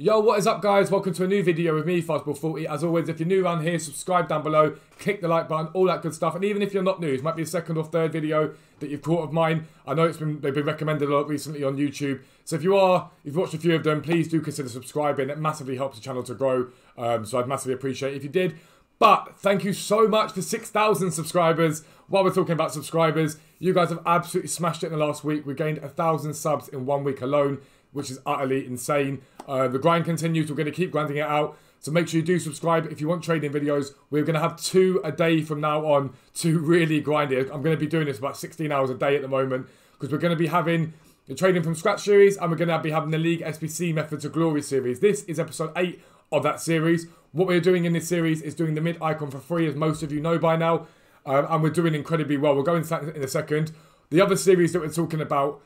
Yo, what is up guys? Welcome to a new video with me, Fuzzball40. As always, if you're new around here, subscribe down below, click the like button, all that good stuff. And even if you're not new, it might be a second or third video that you've caught of mine. I know it's been they've been recommended a lot recently on YouTube. So if you are, you've watched a few of them, please do consider subscribing. It massively helps the channel to grow. Um, so I'd massively appreciate it if you did. But thank you so much for 6,000 subscribers. While we're talking about subscribers, you guys have absolutely smashed it in the last week. We gained a thousand subs in one week alone which is utterly insane. Uh, the grind continues. We're going to keep grinding it out. So make sure you do subscribe if you want trading videos. We're going to have two a day from now on to really grind it. I'm going to be doing this about 16 hours a day at the moment because we're going to be having the trading from scratch series and we're going to be having the league SBC method to glory series. This is episode 8 of that series. What we're doing in this series is doing the mid icon for free as most of you know by now. Um, and we're doing incredibly well. We'll go into that in a second. The other series that we're talking about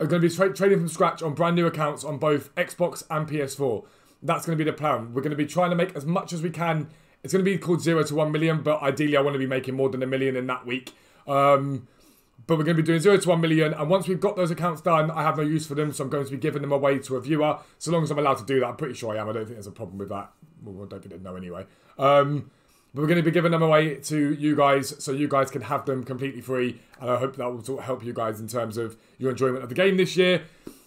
are going to be tra trading from scratch on brand new accounts on both Xbox and PS4. That's going to be the plan. We're going to be trying to make as much as we can. It's going to be called 0 to 1 million, but ideally I want to be making more than a million in that week. Um, but we're going to be doing 0 to 1 million, and once we've got those accounts done, I have no use for them, so I'm going to be giving them away to a viewer, so long as I'm allowed to do that. I'm pretty sure I am. I don't think there's a problem with that. Well, I don't think they know anyway. Um, but we're going to be giving them away to you guys so you guys can have them completely free. And I hope that will sort of help you guys in terms of your enjoyment of the game this year.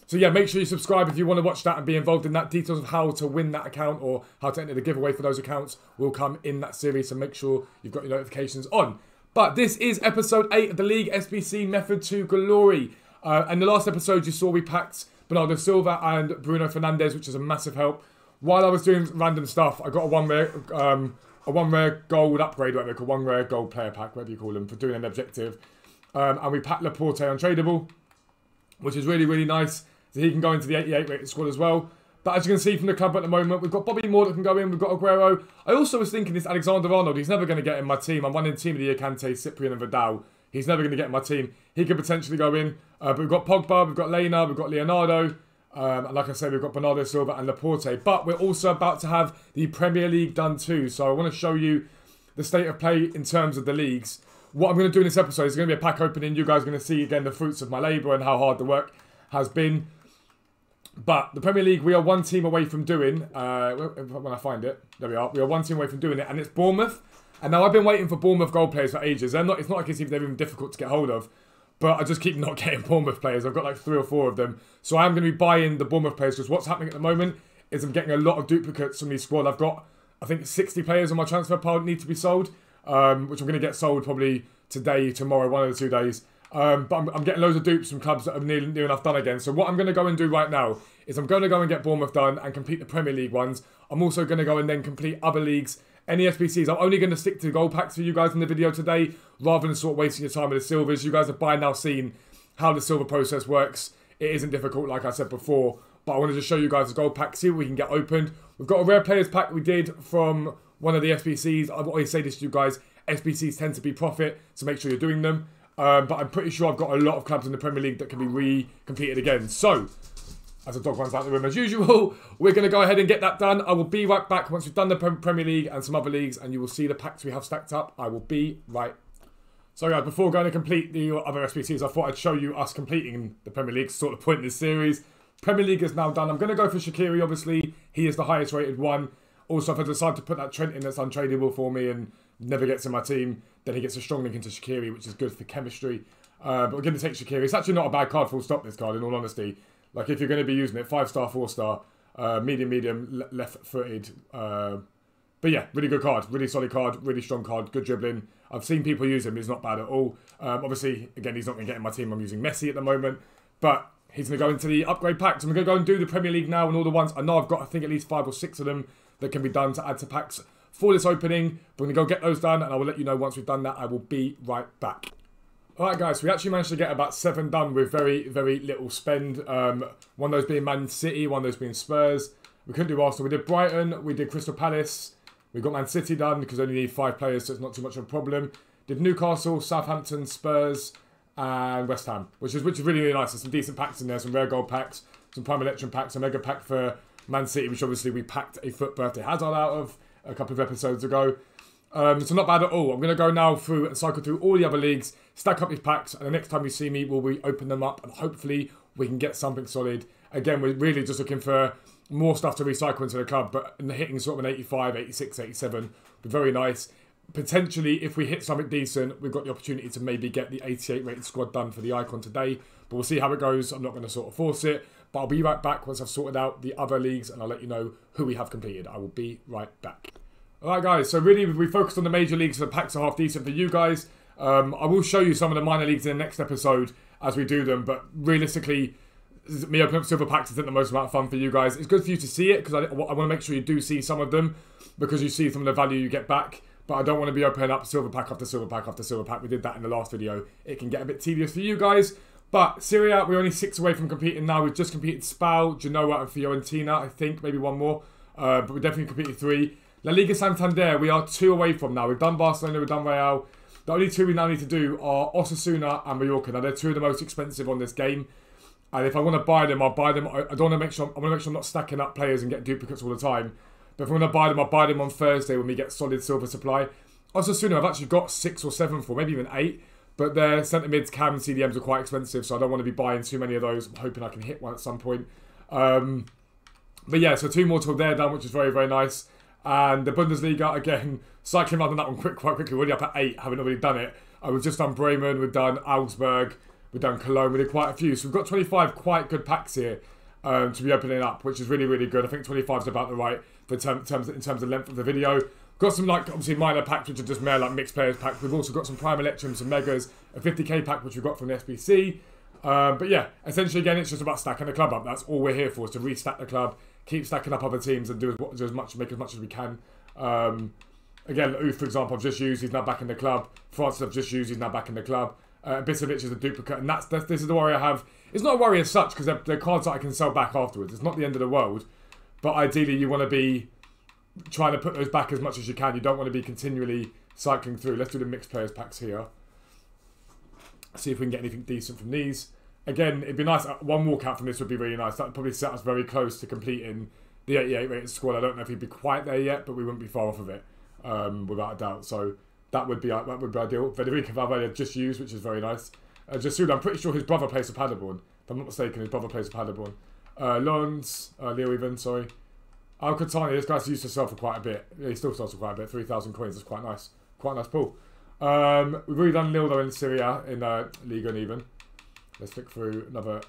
So yeah, make sure you subscribe if you want to watch that and be involved in that. Details of how to win that account or how to enter the giveaway for those accounts will come in that series. So make sure you've got your notifications on. But this is episode 8 of the League SBC Method to Glory. Uh, and the last episode you saw we packed Bernardo Silva and Bruno Fernandes, which is a massive help. While I was doing random stuff, I got a one rare um, a one rare gold upgrade, whatever they call one rare gold player pack, whatever you call them, for doing an objective. Um, and we packed Laporte untradeable, which is really, really nice. So he can go into the 88 rated squad as well. But as you can see from the club at the moment, we've got Bobby Moore that can go in, we've got Aguero. I also was thinking this Alexander Arnold, he's never going to get in my team. I'm running team of the year Kante, Cyprian and Vidal. He's never going to get in my team. He could potentially go in. Uh, but we've got Pogba, we've got Lena, we've got Leonardo. Um, and like I said, we've got Bernardo Silva and Laporte. But we're also about to have the Premier League done too. So I want to show you the state of play in terms of the leagues. What I'm going to do in this episode is going to be a pack opening. You guys are going to see again the fruits of my labour and how hard the work has been. But the Premier League, we are one team away from doing. Uh, when I find it, there we are. We are one team away from doing it, and it's Bournemouth. And now I've been waiting for Bournemouth goal players for ages. They're not. It's not like it's even difficult to get hold of. But I just keep not getting Bournemouth players. I've got like three or four of them. So I am going to be buying the Bournemouth players because what's happening at the moment is I'm getting a lot of duplicates from these squad. I've got, I think, 60 players on my transfer pile need to be sold, um, which I'm going to get sold probably today, tomorrow, one of the two days. Um, but I'm, I'm, getting loads of dupes from clubs that are near, near enough done again. So what I'm going to go and do right now is I'm going to go and get Bournemouth done and complete the Premier League ones. I'm also going to go and then complete other leagues any SBCs. I'm only going to stick to gold packs for you guys in the video today, rather than sort of wasting your time with the silvers. You guys have by now seen how the silver process works. It isn't difficult, like I said before, but I wanted to show you guys the gold pack, see what we can get opened. We've got a rare players pack we did from one of the SBCs. I always say this to you guys, SBCs tend to be profit, so make sure you're doing them. Um, but I'm pretty sure I've got a lot of clubs in the Premier League that can be re-completed again. So, as a dog runs out of the room as usual. We're going to go ahead and get that done. I will be right back once we've done the Premier League and some other leagues, and you will see the packs we have stacked up. I will be right so guys, before going to complete the other SBCs, I thought I'd show you us completing the Premier League, sort of point in this series. Premier League is now done. I'm going to go for Shaqiri, obviously. He is the highest rated one. Also, if I decide to put that Trent in that's untradeable for me and never gets in my team, then he gets a strong link into Shaqiri, which is good for chemistry. Uh, but we're going to take Shaqiri. It's actually not a bad card, full stop, this card, in all honesty. Like, if you're going to be using it, 5-star, 4-star, uh, medium, medium, left-footed. Uh, but yeah, really good card. Really solid card. Really strong card. Good dribbling. I've seen people use him. He's not bad at all. Um, obviously, again, he's not going to get in my team. I'm using Messi at the moment. But he's going to go into the upgrade packs. I'm going to go and do the Premier League now and all the ones. I know I've got, I think, at least five or six of them that can be done to add to packs for this opening. I'm going to go get those done and I will let you know once we've done that. I will be right back. Alright guys, we actually managed to get about seven done with very, very little spend. Um, one of those being Man City, one of those being Spurs. We couldn't do Arsenal. We did Brighton, we did Crystal Palace. We got Man City done because only need five players, so it's not too much of a problem. Did Newcastle, Southampton, Spurs, and West Ham, which is which is really, really nice. There's some decent packs in there, some rare gold packs, some prime electrum packs, a mega pack for Man City, which obviously we packed a FUT birthday hazard out of a couple of episodes ago. Um, so not bad at all. I'm going to go now through and cycle through all the other leagues, stack up these packs, and the next time you see me, we'll be open them up, and hopefully we can get something solid. Again, we're really just looking for more stuff to recycle into the club, but hitting sort of an 85, 86, 87 would be very nice. Potentially, if we hit something decent, we've got the opportunity to maybe get the 88 rated squad done for the icon today. But we'll see how it goes. I'm not going to sort of force it. But I'll be right back once I've sorted out the other leagues and I'll let you know who we have completed. I will be right back. Alright guys, so really we focused on the major leagues, so the packs are half decent for you guys. Um, I will show you some of the minor leagues in the next episode as we do them, but realistically, me opening up silver packs isn't the most amount of fun for you guys. It's good for you to see it because I, I want to make sure you do see some of them because you see some of the value you get back. But I don't want to be opening up silver pack after silver pack after silver pack. We did that in the last video. It can get a bit tedious for you guys. But Serie A, we're only six away from competing now. We've just competed Spal, Genoa, and Fiorentina. I think maybe one more. Uh, but we definitely competed three. La Liga Santander, we are two away from now. We've done Barcelona, we've done Real. The only two we now need to do are Osasuna and Mallorca. Now, they're two of the most expensive on this game. And if I want to buy them, I'll buy them. I, don't want to make sure I want to make sure I'm not stacking up players and get duplicates all the time. But if I want to buy them, I'll buy them on Thursday when we get solid silver supply. Osasuna, I've actually got six or seven for, maybe even eight. But their centre mids, cam, and CDMs are quite expensive, so I don't want to be buying too many of those. I'm hoping I can hit one at some point. Um, but yeah, so two more till they're done, which is very, very nice. And the Bundesliga, again, cycling around that one quick, quite quickly. We're already up at eight, having already done it. Uh, we've just done Bremen, we've done Augsburg, we've done Cologne, we did quite a few. So we've got 25 quite good packs here um, to be opening up, which is really, really good. I think 25 is about the right for term, terms, in terms of length of the video. Got some like obviously minor packs which are just more like mixed players packs. We've also got some Prime Electrum, some Megas, a 50k pack which we've got from the SBC. Um, but yeah, essentially again it's just about stacking the club up. That's all we're here for is to restack the club, keep stacking up other teams and do as, do as much, make as much as we can. Um, again, Uth, for example, I've just used. He's now back in the club. Francis, I've just used. He's now back in the club. Uh, Bisevic is a duplicate, and that's, that's this is the worry I have. It's not a worry as such because they're, they're cards that I can sell back afterwards. It's not the end of the world, but ideally you want to be trying to put those back as much as you can. You don't want to be continually cycling through. Let's do the mixed players packs here. See if we can get anything decent from these. Again, it'd be nice. Uh, one walkout from this would be really nice. That probably set us very close to completing the 88 rated squad. I don't know if he'd be quite there yet, but we wouldn't be far off of it, um, without a doubt. So that would be that would be ideal. Federico Valverde just used, which is very nice. Uh, I'm pretty sure his brother plays for Paderborn. If I'm not mistaken, his brother plays for Paderborn. Uh, Lons, uh, Leo even, sorry. Alcantara, this guy's used to sell for quite a bit. He still sells for quite a bit. 3,000 coins is quite nice. Quite a nice pull. Um, we've already done though in Serie A, in uh, Liga and even. Let's flick through another.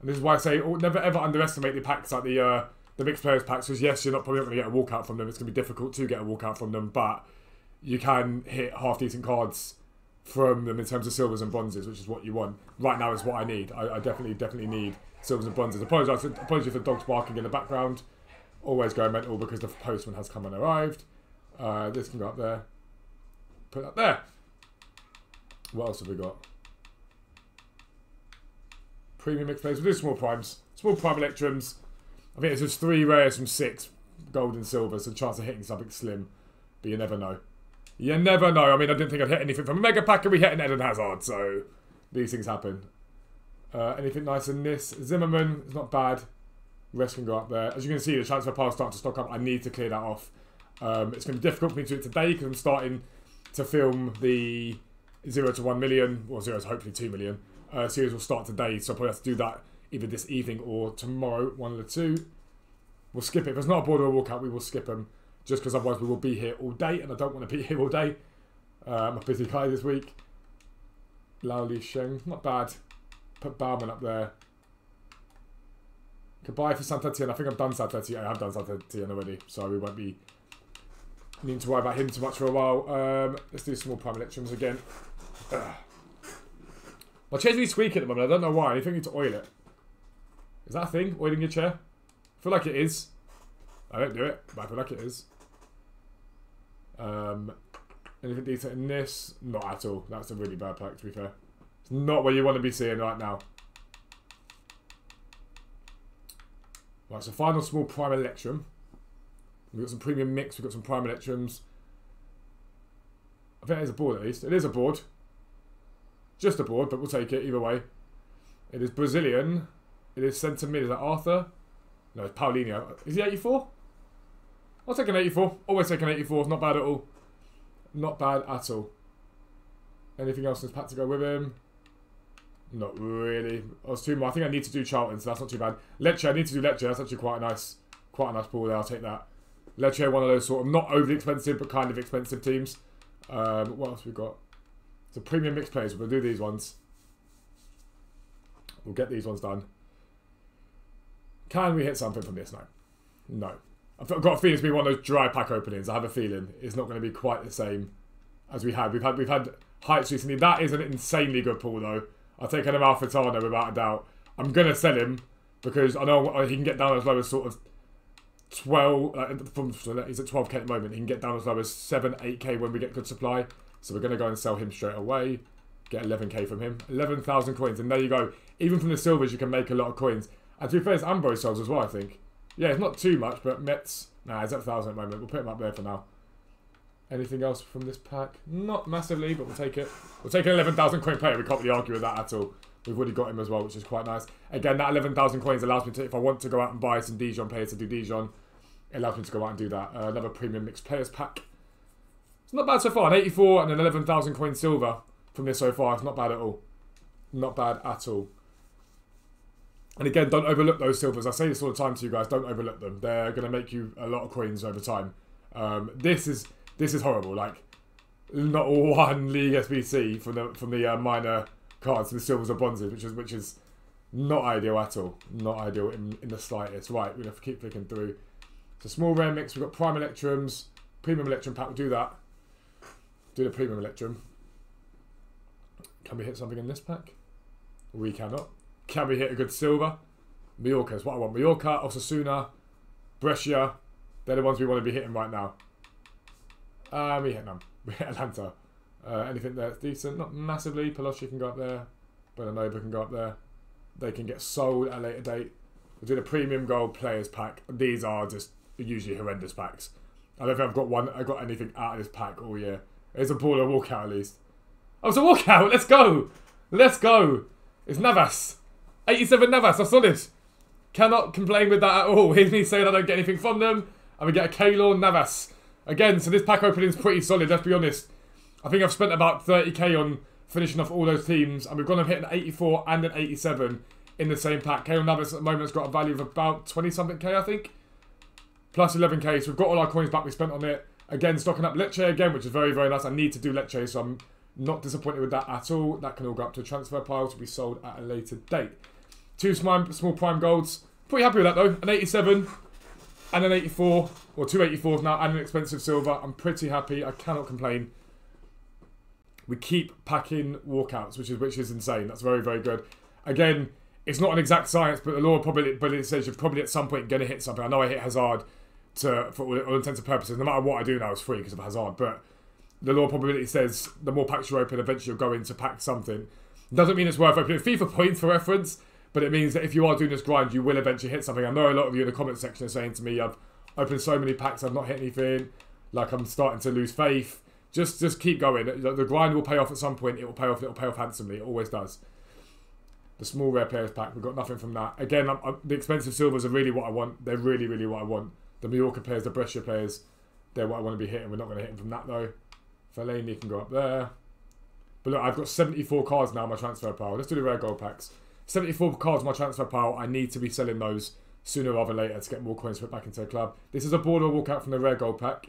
And this is why I say oh, never ever underestimate the packs like the uh, the mixed players packs. Because yes, you're not probably not going to get a walkout from them. It's going to be difficult to get a walkout from them, but you can hit half decent cards from them in terms of silvers and bronzes, which is what you want. Right now is what I need. I, I definitely definitely need silvers and bronzes. Apologize, apologies for dogs barking in the background. Always going mental because the postman has come and arrived. Uh, this can go up there. Put that there. What else have we got? Premium players. We'll do small primes. Small prime electrums. I think it's just three rares from six gold and silver, so chance of hitting something slim. But you never know. You never know. I mean, I didn't think I'd hit anything from a Mega Pack and we hit an Eden Hazard, so these things happen. Uh, anything nice in this? Zimmerman is not bad. Rest can go up there. As you can see, the transfer pile starting to stock up. I need to clear that off. Um, it's going to be difficult for me to do it today because I'm starting to film the 0 to 1 million, or 0 to hopefully 2 million. Uh, series will start today, so I'll probably have to do that either this evening or tomorrow, one of the two. We'll skip it. If it's not a border walkout, we will skip them, just because otherwise we will be here all day, and I don't want to be here all day. Uh, I'm a busy guy this week. Lao Li Sheng, not bad. Put Baumann up there. Goodbye for Saint Etienne. I think I've done Saint Etienne. I have done Saint Etienne already, so we won't be needing to worry about him too much for a while. Um, let's do small prime electrums again. My chair's really squeaky at the moment. I don't know why. I think I need to oil it. Is that a thing? Oiling your chair? I feel like it is. I don't do it, but I feel like it is. Um, anything decent in this? Not at all. That's a really bad pack, to be fair. It's not what you want to be seeing right now. Right, so final small prime electrum. We've got some premium mix, we've got some prime electrums. I think it is a board at least. It is a board. Just a board, but we'll take it either way. It is Brazilian. It is centre mid. Is that Arthur? No, it's Paulinho. Is he 84? I'll take an 84. Always take an 84. It's Not bad at all. Not bad at all. Anything else in this pack to go with him? Not really. I was too. much. I think I need to do Charlton, so that's not too bad. Lecce, I need to do Lecce. That's actually quite a nice, quite a nice ball there. I'll take that. Lecce, one of those sort of not overly expensive but kind of expensive teams. Um, what else we got? So premium mixed players. We'll do these ones. We'll get these ones done. Can we hit something from this? No. No. I've got a feeling it's been one of those dry pack openings. I have a feeling it's not going to be quite the same as we had. We've had we've had heights recently. That is an insanely good pull though. I've taken him Alfitano without a doubt. I'm gonna sell him because I know he can get down as low as sort of 12 uh, from he's at 12k at the moment. He can get down as low as 7, 8k when we get good supply. So we're gonna go and sell him straight away. Get 11k from him. 11,000 coins, and there you go. Even from the silvers, you can make a lot of coins. And to be fair, it's Ambrose sells as well. I think. Yeah, it's not too much, but Mets. Nah, he's at 1,000 at the moment. We'll put him up there for now. Anything else from this pack? Not massively, but we'll take it. We'll take an 11,000 coin player. We can't really argue with that at all. We've already got him as well, which is quite nice. Again, that 11,000 coins allows me to, if I want to go out and buy some Dijon players to do Dijon, it allows me to go out and do that. Uh, another premium mixed players pack. It's not bad so far. An 84 and an 11,000 coin silver from this so far. It's not bad at all. Not bad at all. And again, don't overlook those silvers. I say this all the time to you guys. Don't overlook them. They're going to make you a lot of coins over time. Um, this is this is horrible. Like, not one league SBC from the from the uh, minor cards to the silvers or bronzes, which is which is not ideal at all. Not ideal in, in the slightest. Right, we're gonna keep flicking through. It's a small rare mix. We've got prime electrums, premium electrum pack. We'll do that. Do the premium electrum. Can we hit something in this pack? We cannot. Can we hit a good silver? Mallorca is what I want. Mallorca, Osasuna, Brescia. They're the ones we want to be hitting right now. Uh, we hit none. We hit Atalanta. Uh, anything that's decent, not massively. Pelosi can go up there. Belanova can go up there. They can get sold at a later date. We'll do the premium gold players pack. These are just usually horrendous packs. I don't think I've got one. I got anything out of this pack all year. It's a baller walkout at least. Oh, it's a walkout. Let's go. Let's go. It's Navas. 87 Navas. Saw this. Cannot complain with that at all. Here's me saying I don't get anything from them. And we get a Keylor Navas. Again, so this pack opening is pretty solid, let's be honest. I think I've spent about 30k on finishing off all those teams, and we've gone and hit an 84 and an 87 in the same pack. Keylor Navas at the moment has got a value of about 20 something k, I think. Plus 11k, so we've got all our coins back we spent on it. Again, stocking up Lecce again, which is very, very nice. I need to do Lecce, so I'm not disappointed with that at all. That can all go up to a transfer pile to be sold at a later date. Two small, small prime golds. Pretty happy with that though. An 87 and an 84, or two 84s now, and an expensive silver. I'm pretty happy. I cannot complain. We keep packing walkouts, which is which is insane. That's very, very good. Again, it's not an exact science, but the law probably but it says you're probably at some point going to hit something. I know I hit Hazard to for all, intents and purposes. No matter what I do now, it's free because of Hazard. But the law of probability says the more packs you open, eventually you're going to pack something. Doesn't mean it's worth opening FIFA points for reference, but it means that if you are doing this grind, you will eventually hit something. I know a lot of you in the comment section are saying to me, I've opened so many packs, I've not hit anything. Like I'm starting to lose faith. Just just keep going. The grind will pay off at some point. It will pay off. It will pay off handsomely. It always does. The small rare players pack, we've got nothing from that. Again, I'm, I'm, the expensive silvers are really what I want. They're really, really what I want. The Mallorca players, the Brescia players, they're what I want to be hitting. We're not going to hit them from that though. Fellaini can go up there. But look, I've got 74 cards now in my transfer pile. Let's do the rare gold packs. 74 cards in my transfer pile. I need to be selling those sooner rather than later to get more coins put back into the club. This is a board I'll walk out from the rare gold pack.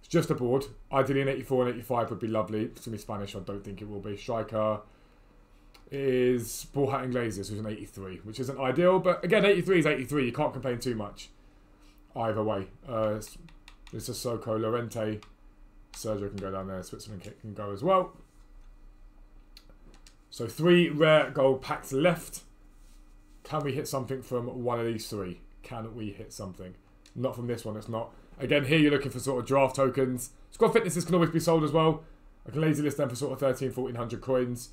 It's just a board. Ideally an 84 and 85 would be lovely. It's going to be Spanish. I don't think it will be. Striker is Paul Hatton Glazers, who's an 83, which isn't ideal. But again, 83 is 83. You can't complain too much either way. Uh, this is Soko, Lorente, Sergio can go down there. Switzerland can go as well. So three rare gold packs left. Can we hit something from one of these three? Can we hit something? Not from this one, it's not. Again, here you're looking for sort of draft tokens. Squad fitnesses can always be sold as well. I can lazy list them for sort of 13, 1400 coins.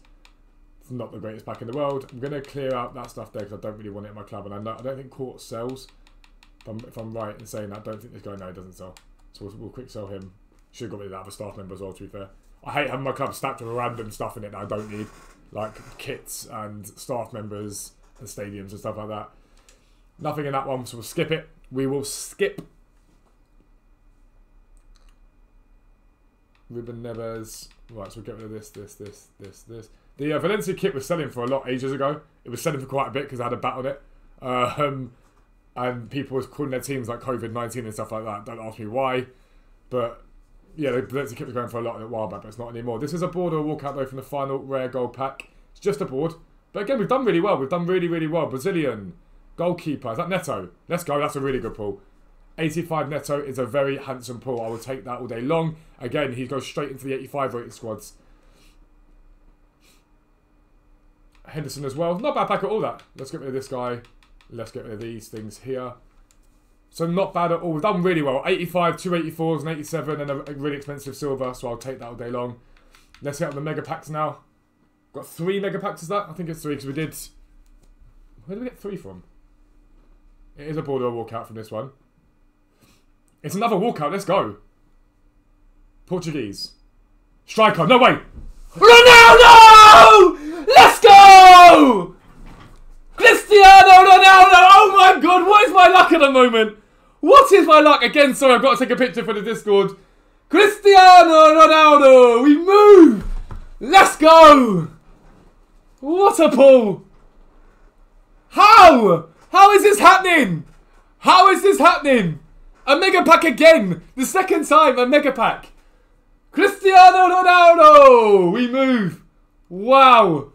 It's not the greatest pack in the world. I'm going to clear out that stuff there because I don't really want it in my club. And I, know, I don't think Court sells. If I'm, if I'm, right in saying that, I don't think this guy, no, he doesn't sell. So we'll, we'll quick sell him. Should have got rid of that other staff member as well, to be fair. I hate having my club stacked with random stuff in it that I don't need. Like kits and staff members and stadiums and stuff like that. Nothing in that one, so we'll skip it. We will skip Ruben Neves. Right, so we'll get rid of this, this, this, this, this. The uh, Valencia kit was selling for a lot ages ago. It was selling for quite a bit because I had a bat on it. Um, and people was calling their teams like COVID 19 and stuff like that. Don't ask me why. But yeah, they was going for a lot a while back, but it's not anymore. This is a board or a walkout though from the final rare gold pack. It's just a board. But again, we've done really well. We've done really, really well. Brazilian goalkeeper. Is that Neto? Let's go. That's a really good pull. 85 Neto is a very handsome pull. I will take that all day long. Again, he goes straight into the 85 rated squads. Henderson as well. Not bad pack at all that. Let's get rid of this guy. Let's get rid of these things here. So not bad at all. We've done really well. 85, 284s, and 87, and a, really expensive silver. So I'll take that all day long. Let's hit on the mega packs now. Got three mega packs, is that? I think it's three because we did... Where did we get three from? It is a border walkout from this one. It's another walkout. Let's go. Portuguese. Striker. No, way. Ronaldo! Let's go! Cristiano Ronaldo! Oh my god, what is my luck at the moment? What is my luck? Again, sorry, I've got to take a picture for the Discord. Cristiano Ronaldo! We move! Let's go! What a pull! How? How is this happening? How is this happening? A mega pack again! The second time, a mega pack! Cristiano Ronaldo! We move! Wow!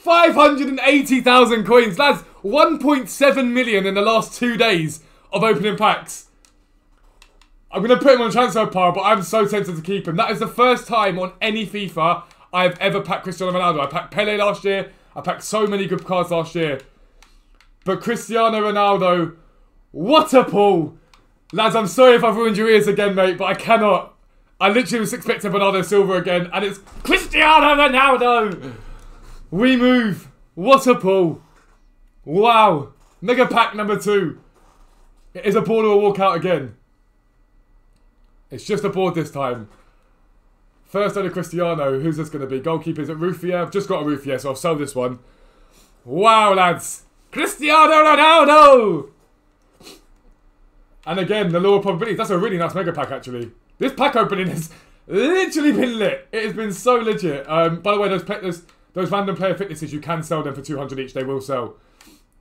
580,000 coins. That's 1.7 million in the last two days of opening packs. I'm going to put him on transfer pile, but I'm so tempted to keep him. That is the first time on any FIFA I've ever packed Cristiano Ronaldo. I packed Pele last year. I packed so many good cards last year. But Cristiano Ronaldo, what a pull. Lads, I'm sorry if I've ruined your ears again, mate, but I cannot. I literally was expecting Bernardo Silva again, and it's Cristiano Ronaldo. We move. What a pull. Wow. Mega pack number two. It is a board or a walkout again. It's just a board this time. First under Cristiano. Who's this going to be? Goalkeeper, is it Ruffier? I've just got a Ruffier, so I'll sell this one. Wow, lads. Cristiano Ronaldo! And again, the lower probabilities. That's a really nice mega pack, actually. This pack opening has literally been lit. It has been so legit. Um, by the way, those, those those random player fitnesses, you can sell them for 200 each. They will sell.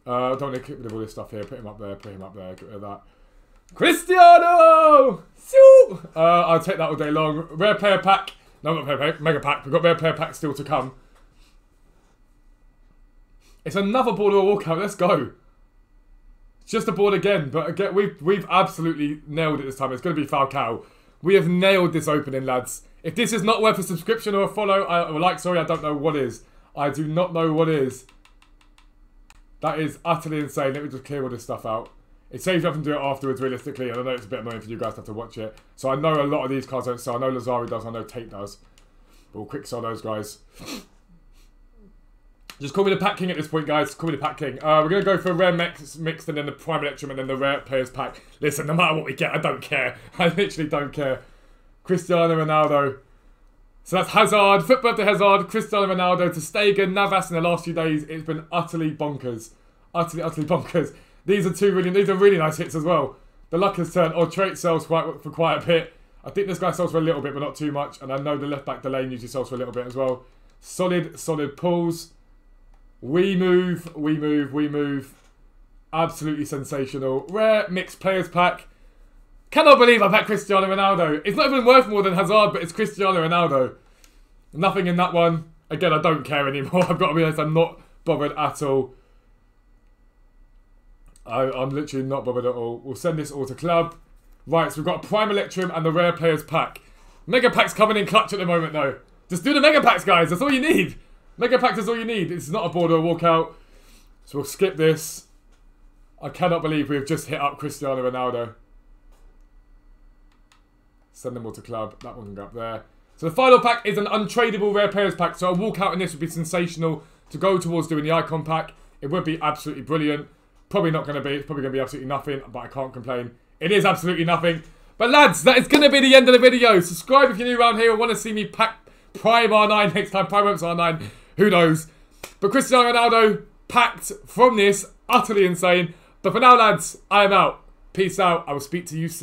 Uh, don't want to get rid of all this stuff here. Put him up there. Put him up there. Get rid of that. Cristiano! Uh, I'll take that all day long. Rare player pack. No, not player pack. Mega pack. We've got rare player pack still to come. It's another board or walkout. Let's go. It's just a board again, but again, we've we've absolutely nailed it this time. It's going to be Falcao. We have nailed this opening, lads. If this is not worth a subscription or a follow, I, or like, sorry, I don't know what is. I do not know what is. That is utterly insane. Let me just clear all this stuff out. It saves you having to do it afterwards, realistically, and I know it's a bit annoying for you guys to have to watch it. So I know a lot of these cards don't sell. I know Lazari does, I know Tate does. But we'll quick sell those guys. Just call me the Pack King at this point, guys. Call me the Pack King. Uh, we're going to go for a rare mix, mixed and then the Prime Electrum and then the rare players pack. Listen, no matter what we get, I don't care. I literally don't care. Cristiano Ronaldo. So that's Hazard, football to Hazard, Cristiano Ronaldo ter Stegen, Navas in the last few days. It's been utterly bonkers. Utterly, utterly bonkers. These are two really, these are really nice hits as well. The luck has turned, or trait sells quite for quite a bit. I think this guy sells for a little bit, but not too much. And I know the left back Delane usually sells for a little bit as well. Solid, solid pulls. We move, we move, we move. Absolutely sensational. Rare mixed players pack. Cannot believe I packed Cristiano Ronaldo. It's not even worth more than Hazard, but it's Cristiano Ronaldo. Nothing in that one. Again, I don't care anymore. I've got to be honest, I'm not bothered at all. I, am literally not bothered at all. We'll send this all to club. Right, so we've got Prime Electrum and the Rare Players pack. Mega Packs coming in clutch at the moment, though. Just do the Mega Packs, guys. That's all you need. Mega Packs is all you need. It's not a border walkout. So we'll skip this. I cannot believe we've just hit up Cristiano Ronaldo. Send them all to club. That one can go up there. So the final pack is an untradeable rare players pack. So a walkout in this would be sensational to go towards doing the icon pack. It would be absolutely brilliant. Probably not going to be. It's probably going to be absolutely nothing, but I can't complain. It is absolutely nothing. But lads, that is going to be the end of the video. Subscribe if you're new around here and want to see me pack Prime R9 next time. Prime R9. Who knows? But Cristiano Ronaldo packed from this. Utterly insane. But for now, lads, I am out. Peace out. I will speak to you soon.